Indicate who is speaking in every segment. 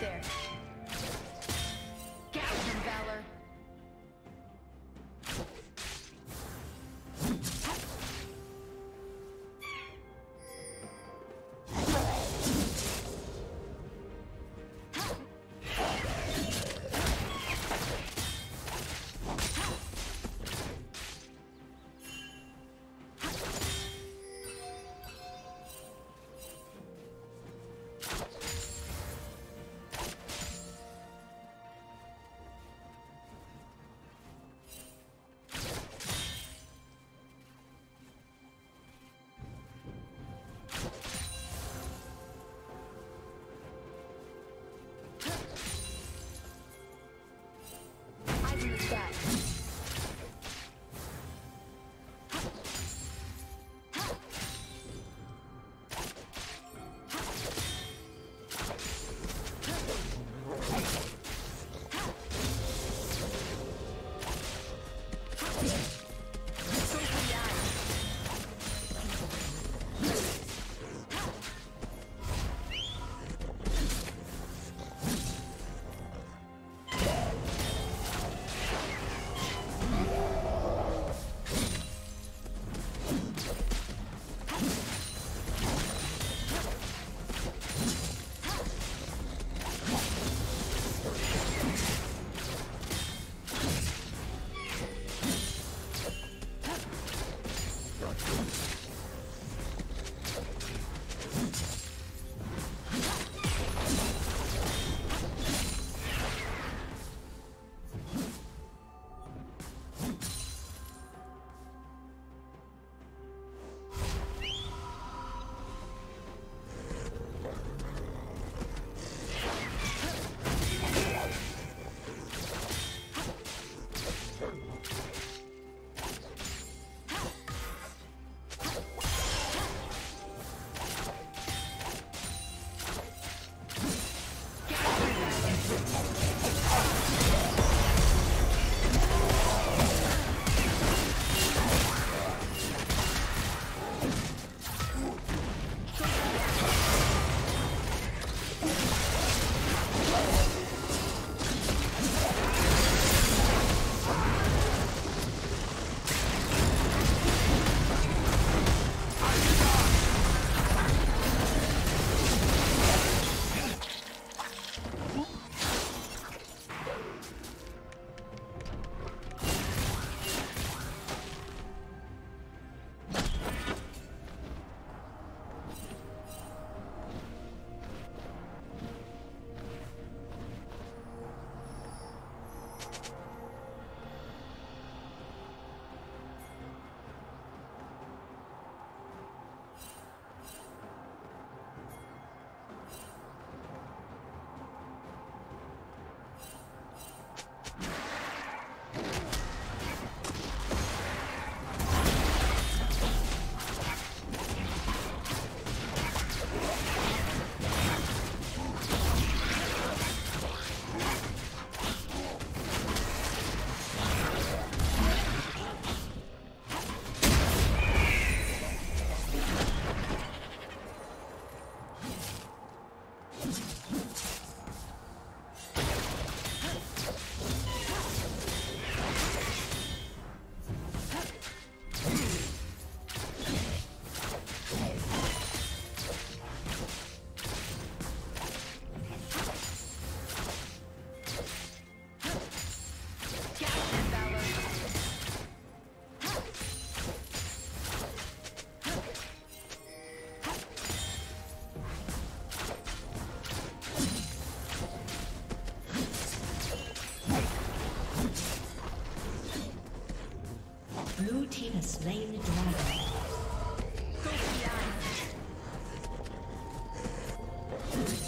Speaker 1: there. slain the dragon. Go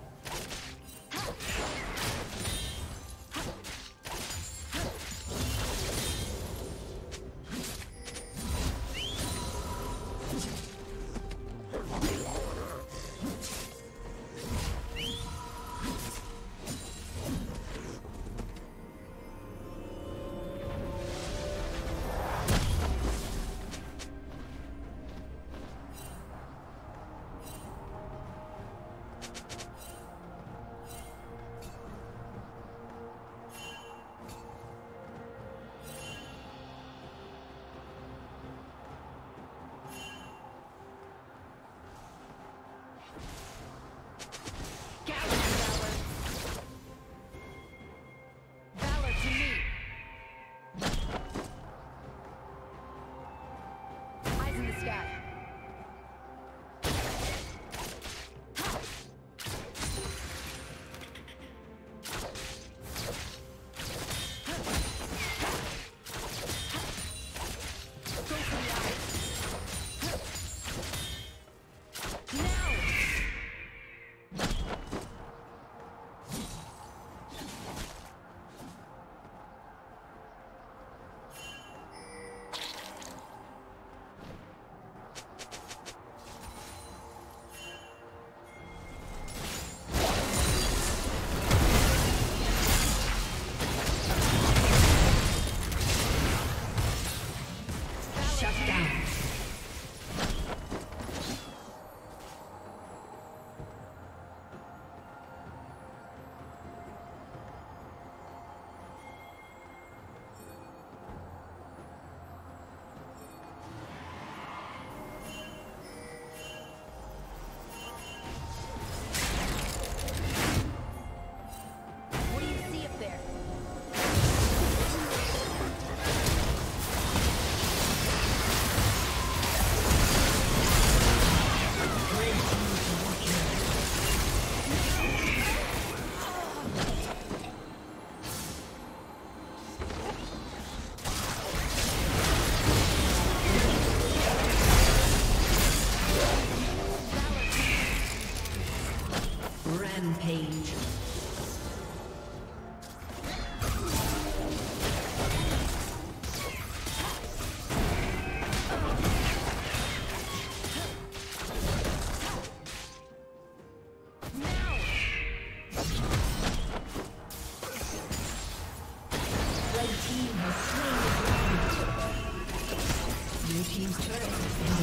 Speaker 2: team's turret.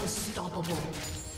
Speaker 3: Unstoppable.